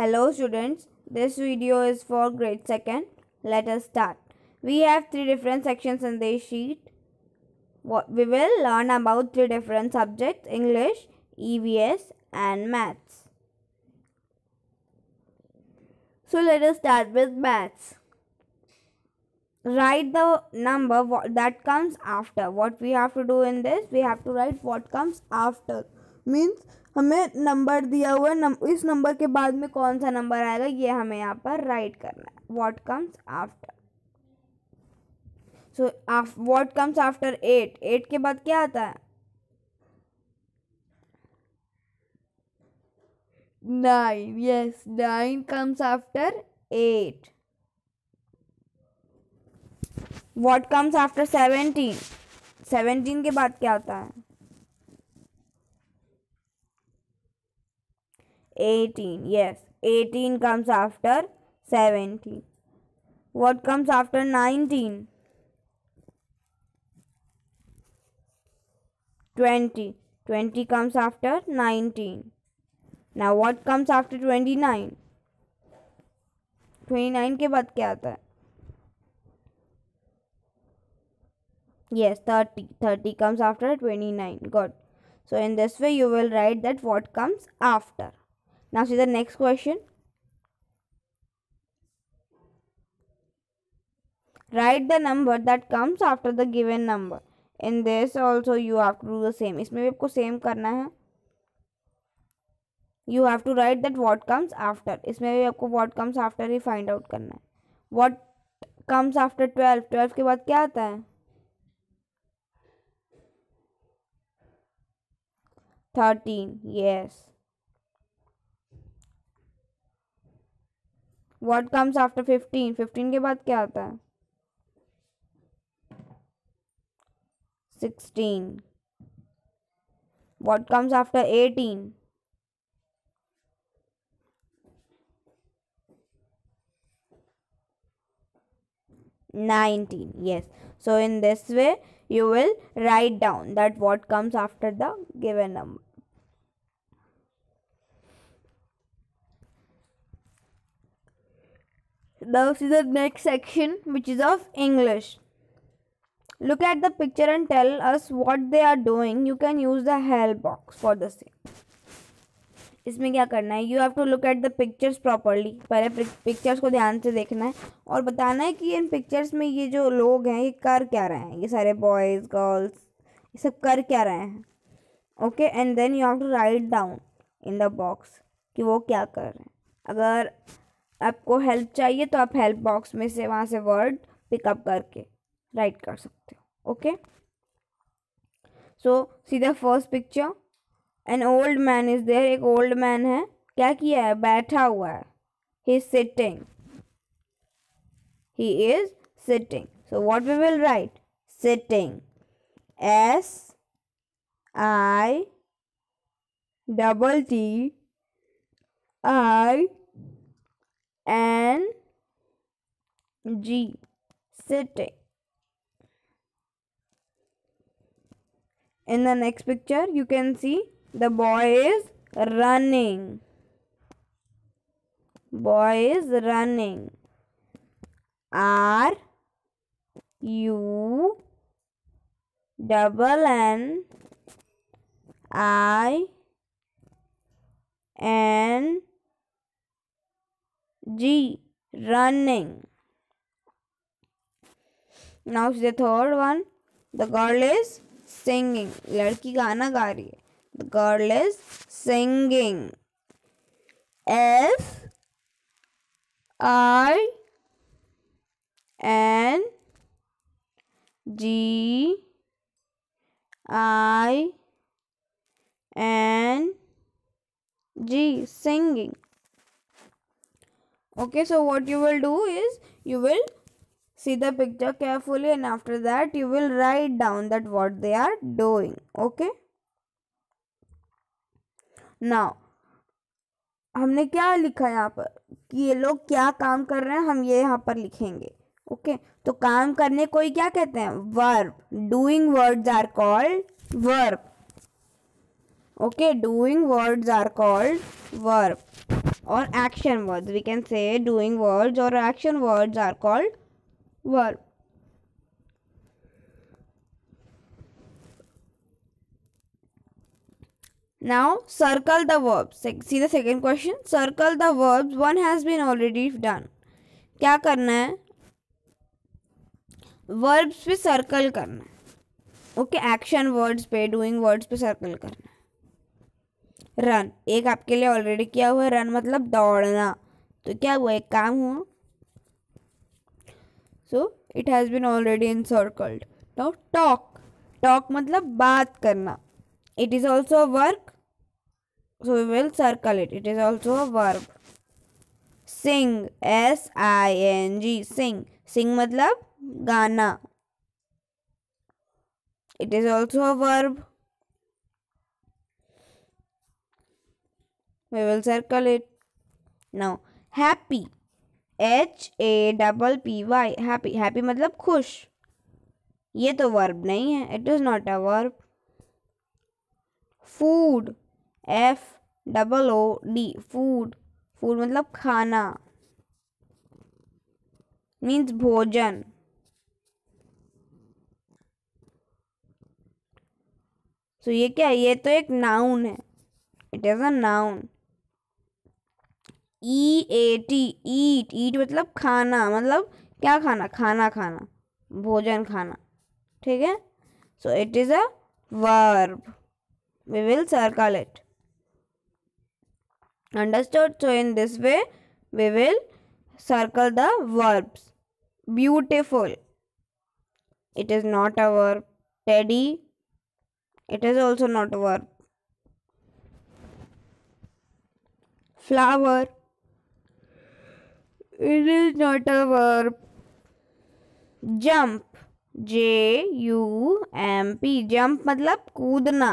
Hello students, this video is for grade 2nd. Let us start. We have three different sections in this sheet. We will learn about three different subjects English, EVS and maths. So let us start with maths. Write the number that comes after. What we have to do in this, we have to write what comes after. Means हमें number दिया हुआ नम, इस number के बाद में कौन सा number आएगा? ये हमें यहाँ पर राइट करना है। What comes after so what comes after eight eight के बाद क्या आता है? Nine yes nine comes after eight what comes after seventeen seventeen के बाद क्या आता है? 18 yes 18 comes after 17 what comes after 19 20 20 comes after 19 now what comes after 29 29 के बाद क्या आता है yes 30 30 comes after 29 good so in this way you will write that what comes after Now see the next question. Write the number that comes after the given number. In this also you have to do the same. इसमें भी आपको same करना है. You have to write that what comes after. इसमें भी आपको what comes after he find out करना है. What comes after 12? 12 के बाद क्या आता है? 13. Yes. What comes after fifteen fifteen के बाद क्या आता है? Sixteen what comes after eighteen nineteen yes so in this way you will write down that what comes after the given number Now see the next section, which is of English. Look at the picture and tell us what they are doing. You can use the help box for the same. इसमें क्या करना है you have to look at the pictures properly पहले pictures को ध्यान से देखना है और बताना है कि इन पिक्चर्स में ये जो लोग हैं, ये कर क्या रहे हैं ये सारे बॉयज़ गर्ल्स ये सब कर क्या रहे हैं okay and then you have to write down in the box कि वो क्या कर रहे हैं अगर आपको हेल्प चाहिए तो आप हेल्प बॉक्स में से वहाँ से वर्ड पिकअप करके राइट कर सकते हो okay so see the first picture an old man is there एक ओल्ड मैन है. क्या किया है? बैठा हुआ है. He is sitting he is sitting so what we will write sitting S I double T I and G sitting. In the next picture, you can see the boy is running. Boy is running. R U double N I N G running now the third one the girl is singing लड़की गाना गा रही है. The girl is singing F I N G I N G singing okay so what you will do is you will see the picture carefully and after that you will write down that what they are doing okay now हमने क्या लिखा यहाँ पर कि ये लोग क्या काम कर रहे हैं हम ये यहाँ पर लिखेंगे ओके okay? तो काम करने को ही क्या कहते हैं verb doing words are called verb okay doing words are called verb or action words. We can say doing words or action words are called verb. Now circle the verbs. See the second question. Circle the verbs. One has been already done. क्या करना है verbs पे circle करना है okay action words पे doing words पे circle करना है रन। एक आपके लिए ऑलरेडी किया हुआ है रन मतलब दौड़ना। तो क्या हुआ? एक काम हुआ। So it has been already in circled now talk talk मतलब बात करना। It is also a work so we will circle it it is also a work sing S I N G sing sing मतलब गाना। It is also a verb we will circle it. Now happy. H a double p y. Happy. Happy matlab खुश. ये तो verb नहीं है. It is not a verb food F double O D food food मतलब खाना. Means भोजन. सो so, ये क्या? है ये तो एक नाउन है. It is a noun E A T eat eat मतलब खाना मतलब क्या खाना? खाना खाना, भोजन खाना, ठीक है? So it is a verb we will circle it understood so in this way we will circle the verbs beautiful it is not a verb teddy it is also not a verb flower it is not a verb jump j u m p jump मतलब कूदना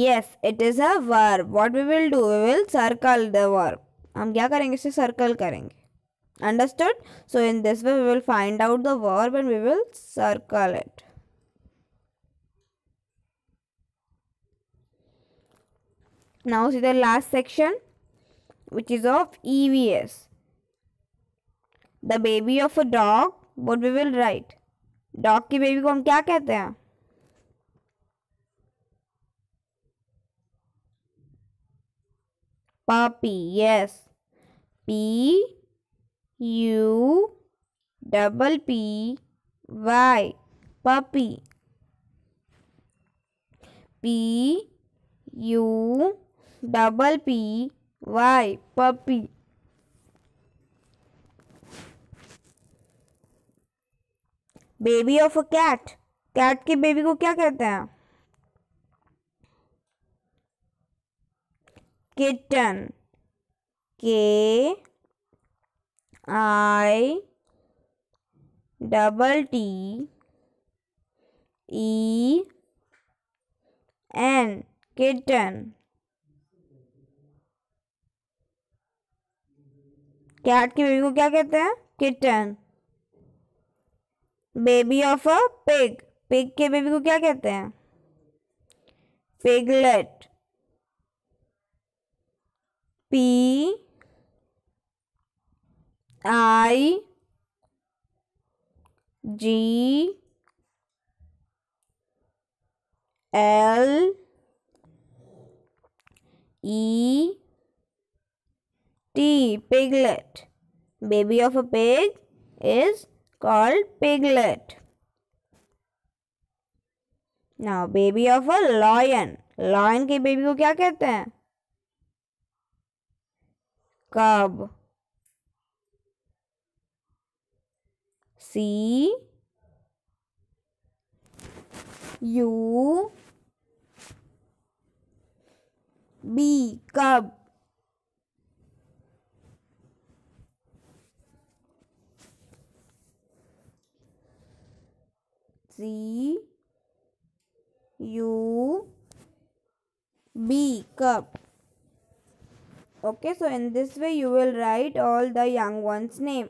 yes it is a verb what we will do we will circle the verb हम क्या करेंगे इसे circle करेंगे understood so in this way we will find out the verb and we will circle it now see the last section which is of evs the baby of a dog what we will write dog की baby को हम क्या कहते हैं puppy yes p u double p y puppy p u double p y puppy baby of a cat cat के baby को क्या कहते हैं kitten K I double T E N kitten cat की बेबी को क्या कहते हैं? Kitten baby of a pig pig के बेबी को क्या कहते हैं? Piglet P I G L E T piglet baby of a pig is called piglet now baby of a lion lion के बेबी को क्या कहते हैं cub C U B cub C U B cup. Okay so in this way you will write all the young ones name.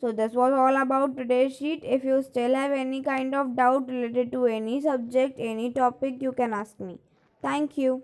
So this was all about today's sheet. If you still have any kind of doubt related to any subject any topic you can ask me. Thank you